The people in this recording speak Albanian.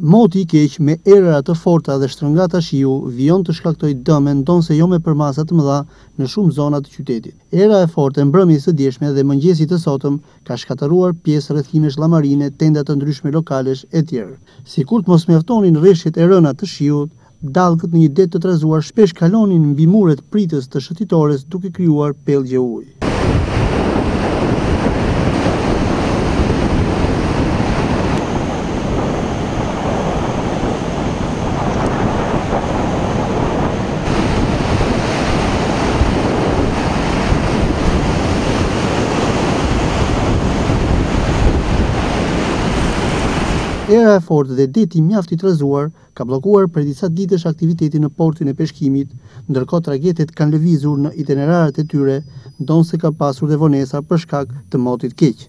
Moti i keq me erëra të forta dhe shtrëngata shiu vijon të shkaktojë dëme ndonëse jo me përmasa të mëdha në shumë zona të qytetit. Era e fortë e mbrëmjes së djeshme dhe mëngjesit të sotëm ka shkatërruar pjesë rrethimesh llamarine, tenda të ndryshme lokalesh etj. Sikur të mos mjaftonin reshjet e rëna të shiut, Dallgët në një det të trazuar shpesh kalonin mbi muret pritës të shëtitores duke krijuar pellgje uji. Era e fortë dhe deti mjaft i trazuar ka bllokuar prej disa ditësh aktivitetin në portin e peshkimit, ndërkohë tragetet kanë lëvizur në itineraret e tyre, ndonëse ka pasur dhe vonesa për shkak të motit të keq.